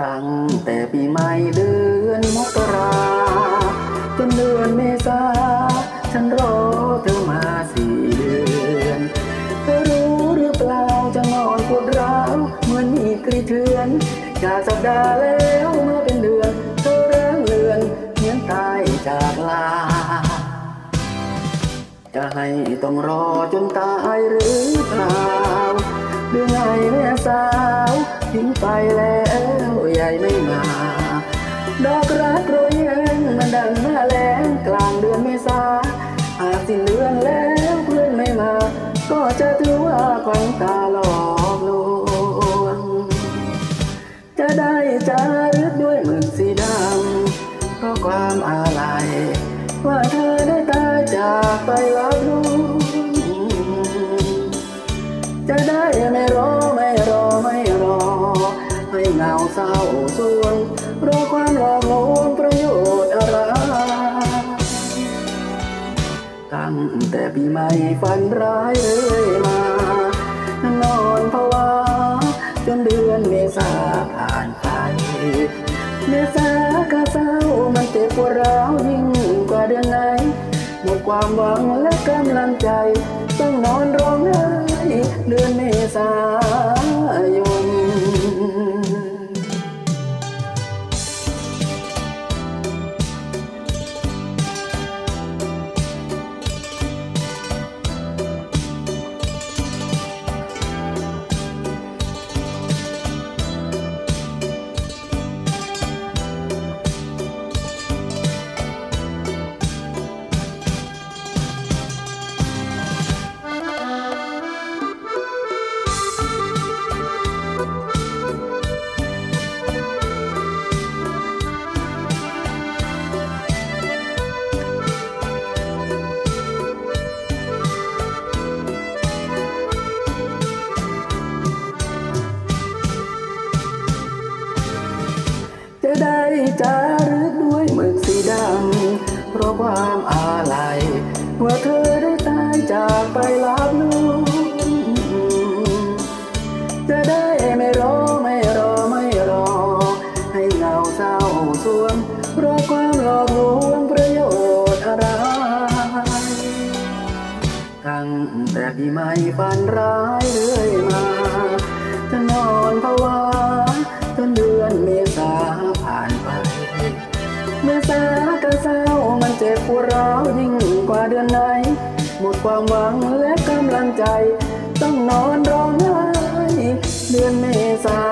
ตั้งแต่ปีใหม่เดือนมกราจนเดือนเมษาฉันรอเธอมาสี่เดือนเธอรู้หรือเปล่าจะนอนปวดร้าวเหมือนมีกรีเทือนจากสัปดาห์แล้วมาเป็นเดือนเธอเรื่องเลือนเหมือนตายจากลา จะให้ต้องรอจนตายหรือเปล่าหรือไงแม่สาวทิ้งไปแล้ว ดอกรักโรยแห้งมันดังหน้าแล้งกลางเดือนเมษาหากสิ้นเดือนแล้วเพื่อนไม่มา ก็จะถือว่าขวัญตาหลอกลวงจะได้จารึกด้วยหมึกสีดำเพราะความอาลัยว่าเธอได้ตายจากไปแล้วรู้จะได้ไม่รอไม่รอไม่รอให้เหงาเศร้าสวง รอความหลอกลวงประโยชน์อะไร ตั้งแต่ปีใหม่ฝันร้ายเรื่อยมา นอนภาวะจนเดือนเมษาผ่านไป เมษากะเศร้ามันเจ็บปวดร้าวยิ่งกว่าเดือนไหนหมดความหวังและกำลังใจ ต้องนอนร้องไห้เดือนเมษา เพราะความอาลัยว่าเธอได้ตายจากไปรับลูกจะได้ไม่รอไม่รอไม่รอ ให้เงาเศร้าสวงเพราะความหลอกลวงประโยชน์อะไรตั้งแต่ปีใหม่ฝันร้า เจ็บปวดร้าวยิ่งกว่าเดือนไหน หมดความหวังและกำลังใจ ต้องนอนร้องไห้เดือนเมษา